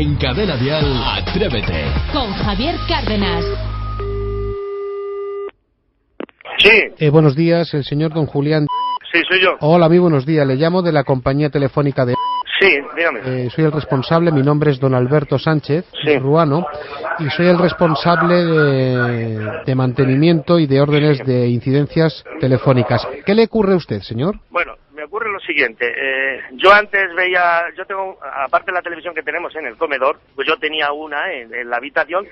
En Cadena Dial, Atrévete. Con Javier Cárdenas. Sí, Eh, buenos días, el señor don Julián. sí, soy yo. Hola, muy buenos días. Le llamo de la compañía telefónica de... Sí, dígame. Eh, soy el responsable, mi nombre es don Alberto Sánchez Sí. Ruano y soy el responsable de, de mantenimiento y de órdenes de incidencias telefónicas. ¿Qué le ocurre a usted, señor? Bueno, siguiente. eh, yo antes veía, yo tengo, aparte de la televisión que tenemos en el comedor, pues yo tenía una en, en la habitación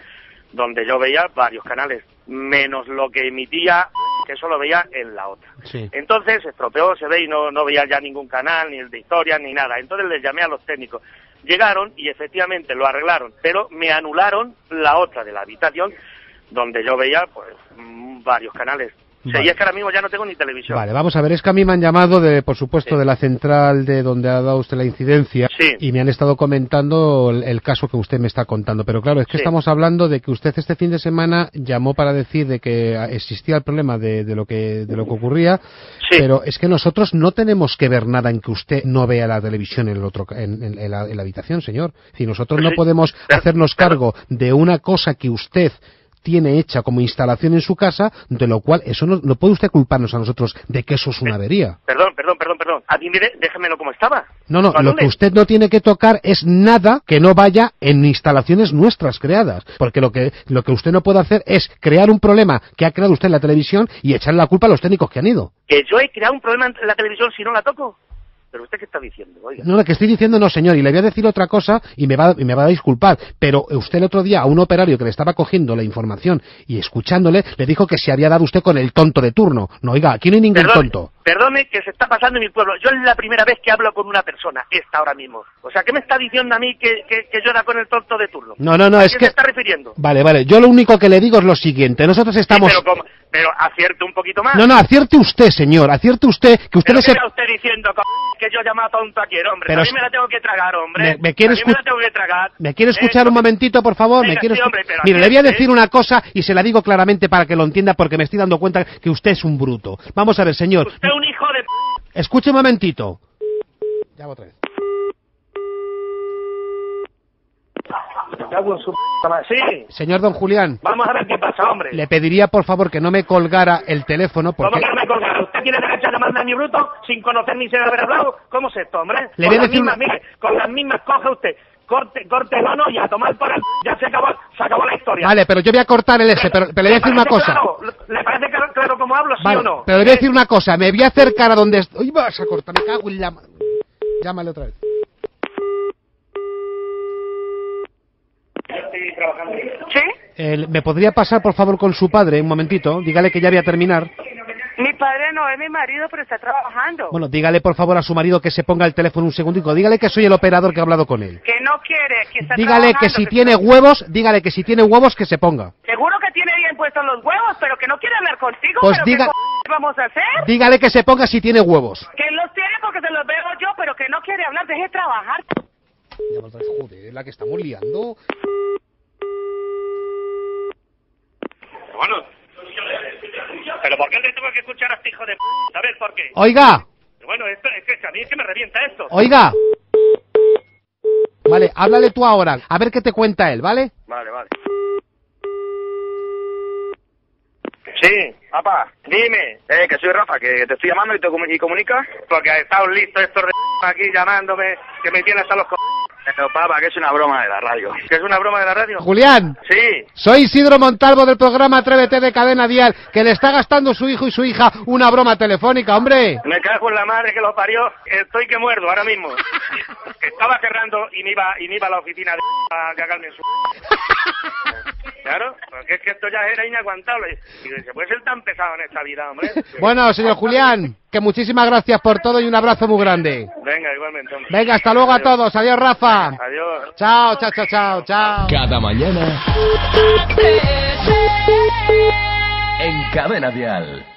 donde yo veía varios canales, menos lo que emitía, que eso lo veía en la otra. Sí. Entonces se estropeó, se ve y no, no veía ya ningún canal, ni el de historia, ni nada. Entonces les llamé a los técnicos. Llegaron y efectivamente lo arreglaron, pero me anularon la otra de la habitación donde yo veía pues mm, varios canales. O sea, Vale. y es que ahora mismo ya no tengo ni televisión. Vale, vamos a ver, es que a mí me han llamado, de, por supuesto, Sí. de la central de donde ha dado usted la incidencia Sí. y me han estado comentando el, el caso que usted me está contando. Pero claro, es que Sí. estamos hablando de que usted este fin de semana llamó para decir de que existía el problema de, de lo que de lo que ocurría, Sí. pero es que nosotros no tenemos que ver nada en que usted no vea la televisión en el otro en, en- en la, en la habitación, señor. Si nosotros no podemos hacernos cargo de una cosa que usted tiene hecha como instalación en su casa, de lo cual eso no, no puede usted culparnos a nosotros de que eso es una avería. Perdón, perdón, perdón, perdón. A mí, mire, déjemelo como estaba. No, no, lo que usted no tiene que tocar es nada que no vaya en instalaciones nuestras creadas, porque lo que lo que usted no puede hacer es crear un problema que ha creado usted en la televisión y echarle la culpa a los técnicos que han ido. Que yo he creado un problema en la televisión si no la toco. Pero usted qué está diciendo, oiga. No, lo que estoy diciendo no, señor, y le voy a decir otra cosa y me va, y me va a disculpar, pero usted el otro día a un operario que le estaba cogiendo la información y escuchándole, le dijo que se había dado usted con el tonto de turno. No, oiga, aquí no hay ningún Perdone, tonto. perdone que se está pasando en mi pueblo. Yo es la primera vez que hablo con una persona, esta ahora mismo. O sea, ¿qué me está diciendo a mí que, que, que yo era con el tonto de turno? No, no, no, ¿A es qué que... se está refiriendo? Vale, vale, yo lo único que le digo es lo siguiente, nosotros Sí, estamos... pero, como- pero acierte un poquito más. No, no, acierte usted, señor, acierte usted, que usted ¿Pero qué se... está usted diciendo, co- que yo llamo a tonto aquí, hombre? Pero a mí me la tengo que tragar, hombre. Me- me quiere a mí me la tengo que tragar. ¿Me quiere Eh, escuchar un momentito, por favor? ¿Me Venga, quiere sí, hombre, Mire, le voy a decir una cosa y se la digo claramente para que lo entienda porque me estoy dando cuenta que usted es un bruto. Vamos a ver, señor. Usted es un hijo de... Escuche un momentito. Ya otra vez. Me cago en su p- madre. Sí, Señor don Julián, vamos a ver qué pasa, hombre. le pediría por favor que no me colgara el teléfono ¿Cómo porque... que no me colgar? ¿Usted tiene derecho a llamarme a mi bruto sin conocer ni sin haber hablado? ¿Cómo es esto, hombre? Le con las decir mismas, mire, con las mismas coge usted. Corte, corte el ano y a tomar por el... Ya se acabó, se acabó la historia. Vale, pero yo voy a cortar el ese, pero, pero le voy a decir una cosa. claro? ¿Le parece claro, claro cómo hablo, sí Vale, o no? pero le voy a decir una cosa. Me voy a acercar a donde... Uy, vas a cortar, me cago en la... ma- Llámale otra vez. Estoy trabajando. ¿Sí? Eh, ¿Me podría pasar, por favor, con su padre un momentito? Dígale que ya voy a terminar. Mi padre no es mi marido, pero está trabajando. Bueno, dígale, por favor, a su marido que se ponga el teléfono un segundico. Dígale que soy el operador que ha hablado con él. Que no quiere, que está Dígale que si tiene está- huevos, dígale que si tiene huevos, que se ponga. Seguro que tiene bien puestos los huevos, pero que no quiere hablar contigo. Pues pero diga- ¿qué vamos a hacer? Dígale que se ponga si tiene huevos. Que los tiene porque se los veo yo, pero que no quiere hablar. Deje trabajar. Joder, la que estamos liando. Bueno. ¿Pero por qué le tengo que escuchar a este hijo de p? ¿Sabes por qué? Oiga, Bueno, esto, es que a mí es que me revienta esto. oiga. Vale, háblale tú ahora. A ver qué te cuenta él, ¿vale? Vale, vale. Sí, papá, dime. Eh, que soy Rafa, que te estoy llamando y te comunicas. Porque ha estado listo estos de aquí llamándome, que me tiene hasta los co... Pero papá, que es una broma de la radio. ¿Que es una broma de la radio? Julián, Sí. soy Isidro Montalvo del programa Atrévete de Cadena Dial, que le está gastando su hijo y su hija una broma telefónica, hombre. Me cago en la madre que lo parió. Estoy que muerdo ahora mismo. Estaba cerrando y me iba, y me iba a la oficina de a cagarme en su... Claro, porque es que esto ya era inaguantable. Y se puede ser tan pesado en esta vida, hombre. Bueno, señor Julián, que muchísimas gracias por todo y un abrazo muy grande. Venga, igualmente, hombre. Venga, hasta luego a todos. Adiós, Rafa. Adiós. Chao, chao, chao, chao, chao. Cada mañana en Cadena Dial.